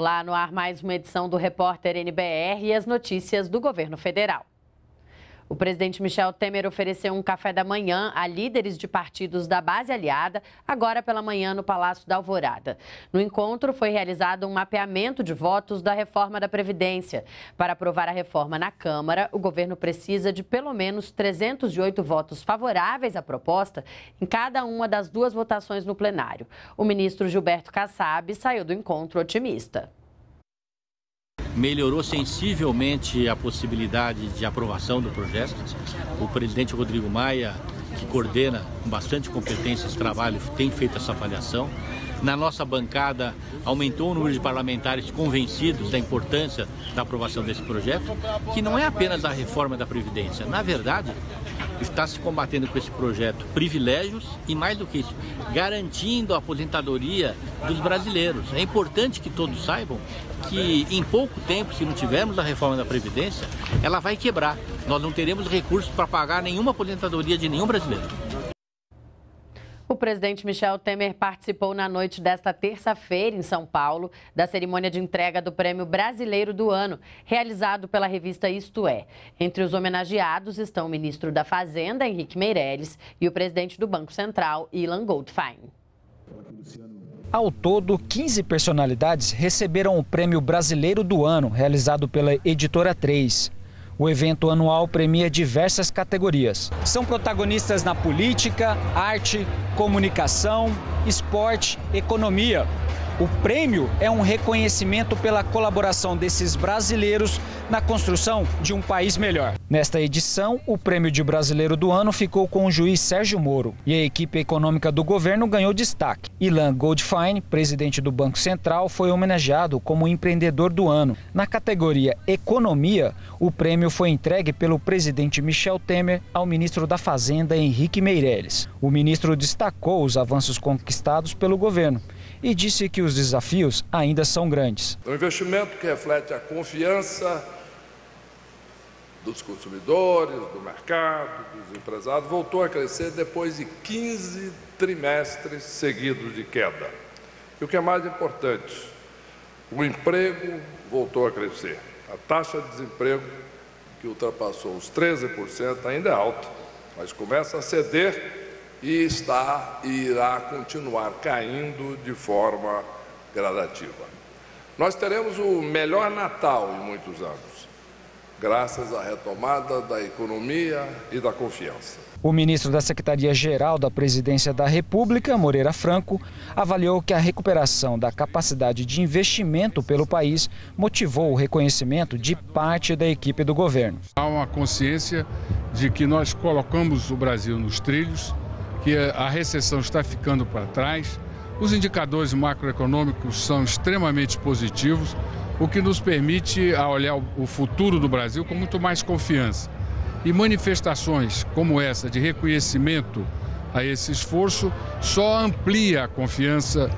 Olá, no ar mais uma edição do Repórter NBR e as notícias do governo federal. O presidente Michel Temer ofereceu um café da manhã a líderes de partidos da base aliada, agora pela manhã no Palácio da Alvorada. No encontro foi realizado um mapeamento de votos da reforma da Previdência. Para aprovar a reforma na Câmara, o governo precisa de pelo menos 308 votos favoráveis à proposta em cada uma das duas votações no plenário. O ministro Gilberto Kassab saiu do encontro otimista melhorou sensivelmente a possibilidade de aprovação do projeto. O presidente Rodrigo Maia, que coordena com bastante competência esse trabalho, tem feito essa avaliação. Na nossa bancada, aumentou o número de parlamentares convencidos da importância da aprovação desse projeto, que não é apenas a reforma da Previdência. Na verdade, está se combatendo com esse projeto privilégios e, mais do que isso, garantindo a aposentadoria dos brasileiros. É importante que todos saibam que, em pouco tempo, se não tivermos a reforma da Previdência, ela vai quebrar. Nós não teremos recursos para pagar nenhuma aposentadoria de nenhum brasileiro. O presidente Michel Temer participou na noite desta terça-feira, em São Paulo, da cerimônia de entrega do Prêmio Brasileiro do Ano, realizado pela revista Isto É. Entre os homenageados estão o ministro da Fazenda, Henrique Meirelles, e o presidente do Banco Central, Ilan Goldfein. Ao todo, 15 personalidades receberam o Prêmio Brasileiro do Ano, realizado pela Editora 3. O evento anual premia diversas categorias. São protagonistas na política, arte, comunicação, esporte, economia. O prêmio é um reconhecimento pela colaboração desses brasileiros na construção de um país melhor. Nesta edição, o prêmio de brasileiro do ano ficou com o juiz Sérgio Moro e a equipe econômica do governo ganhou destaque. Ilan Goldfein, presidente do Banco Central, foi homenageado como empreendedor do ano. Na categoria Economia, o prêmio foi entregue pelo presidente Michel Temer ao ministro da Fazenda Henrique Meirelles. O ministro destacou os avanços conquistados pelo governo e disse que os desafios ainda são grandes. Um investimento que reflete a confiança dos consumidores, do mercado, dos empresários, voltou a crescer depois de 15 trimestres seguidos de queda. E o que é mais importante, o emprego voltou a crescer. A taxa de desemprego, que ultrapassou os 13%, ainda é alta, mas começa a ceder e está e irá continuar caindo de forma gradativa. Nós teremos o melhor Natal em muitos anos, graças à retomada da economia e da confiança. O ministro da Secretaria-Geral da Presidência da República, Moreira Franco, avaliou que a recuperação da capacidade de investimento pelo país motivou o reconhecimento de parte da equipe do governo. Há uma consciência de que nós colocamos o Brasil nos trilhos que a recessão está ficando para trás, os indicadores macroeconômicos são extremamente positivos, o que nos permite a olhar o futuro do Brasil com muito mais confiança. E manifestações como essa de reconhecimento a esse esforço só amplia a confiança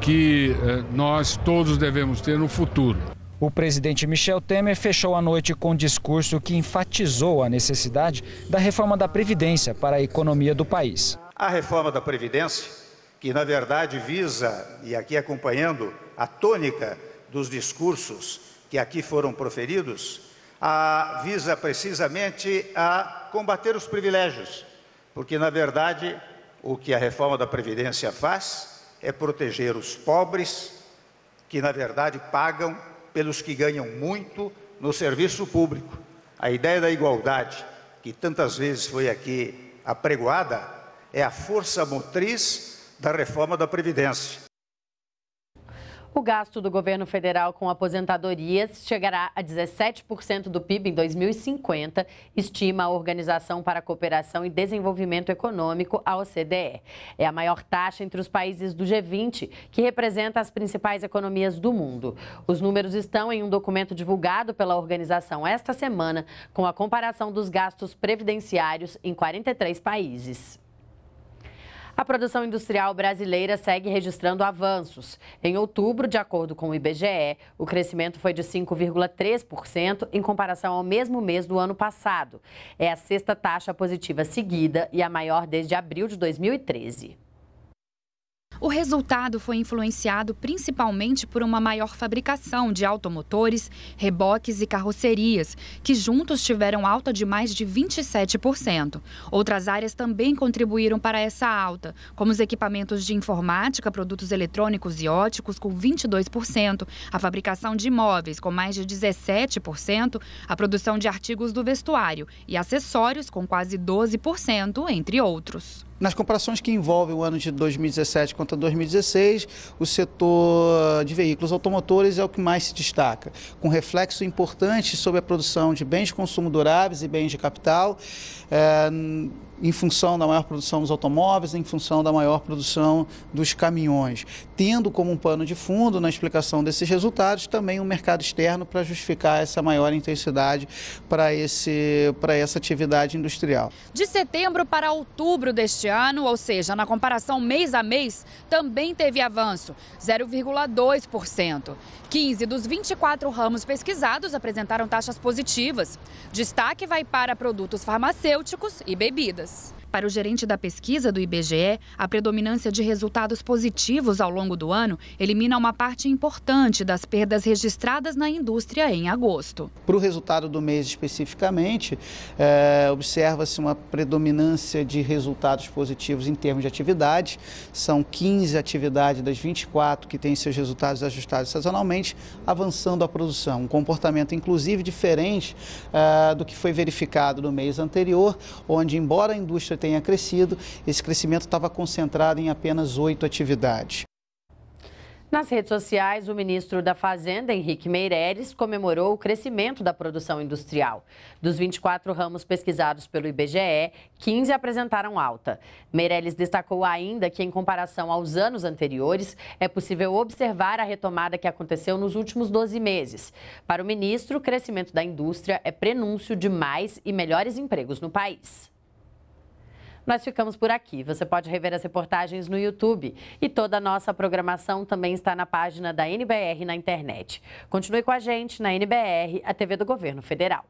que eh, nós todos devemos ter no futuro. O presidente Michel Temer fechou a noite com um discurso que enfatizou a necessidade da reforma da Previdência para a economia do país. A reforma da Previdência, que na verdade visa, e aqui acompanhando a tônica dos discursos que aqui foram proferidos, a, visa precisamente a combater os privilégios, porque na verdade o que a reforma da Previdência faz é proteger os pobres, que na verdade pagam pelos que ganham muito no serviço público. A ideia da igualdade, que tantas vezes foi aqui apregoada, é a força motriz da reforma da Previdência. O gasto do governo federal com aposentadorias chegará a 17% do PIB em 2050, estima a Organização para a Cooperação e Desenvolvimento Econômico, a OCDE. É a maior taxa entre os países do G20, que representa as principais economias do mundo. Os números estão em um documento divulgado pela organização esta semana, com a comparação dos gastos previdenciários em 43 países. A produção industrial brasileira segue registrando avanços. Em outubro, de acordo com o IBGE, o crescimento foi de 5,3% em comparação ao mesmo mês do ano passado. É a sexta taxa positiva seguida e a maior desde abril de 2013. O resultado foi influenciado principalmente por uma maior fabricação de automotores, reboques e carrocerias, que juntos tiveram alta de mais de 27%. Outras áreas também contribuíram para essa alta, como os equipamentos de informática, produtos eletrônicos e óticos, com 22%, a fabricação de imóveis, com mais de 17%, a produção de artigos do vestuário e acessórios, com quase 12%, entre outros. Nas comparações que envolvem o ano de 2017 contra 2016, o setor de veículos automotores é o que mais se destaca, com reflexo importante sobre a produção de bens de consumo duráveis e bens de capital. É, em função da maior produção dos automóveis, em função da maior produção dos caminhões, tendo como um pano de fundo na explicação desses resultados também um mercado externo para justificar essa maior intensidade para essa atividade industrial. De setembro para outubro deste ano, ou seja, na comparação mês a mês, também teve avanço, 0,2%. 15 dos 24 ramos pesquisados apresentaram taxas positivas. Destaque vai para produtos farmacêuticos e bebidas. Para o gerente da pesquisa do IBGE, a predominância de resultados positivos ao longo do ano elimina uma parte importante das perdas registradas na indústria em agosto. Para o resultado do mês especificamente, é, observa-se uma predominância de resultados positivos em termos de atividade. São 15 atividades das 24 que têm seus resultados ajustados sazonalmente, avançando a produção. Um comportamento, inclusive, diferente é, do que foi verificado no mês anterior, onde, embora a indústria tenha crescido, esse crescimento estava concentrado em apenas oito atividades. Nas redes sociais, o ministro da Fazenda, Henrique Meirelles, comemorou o crescimento da produção industrial. Dos 24 ramos pesquisados pelo IBGE, 15 apresentaram alta. Meirelles destacou ainda que, em comparação aos anos anteriores, é possível observar a retomada que aconteceu nos últimos 12 meses. Para o ministro, o crescimento da indústria é prenúncio de mais e melhores empregos no país. Nós ficamos por aqui. Você pode rever as reportagens no YouTube e toda a nossa programação também está na página da NBR na internet. Continue com a gente na NBR, a TV do Governo Federal.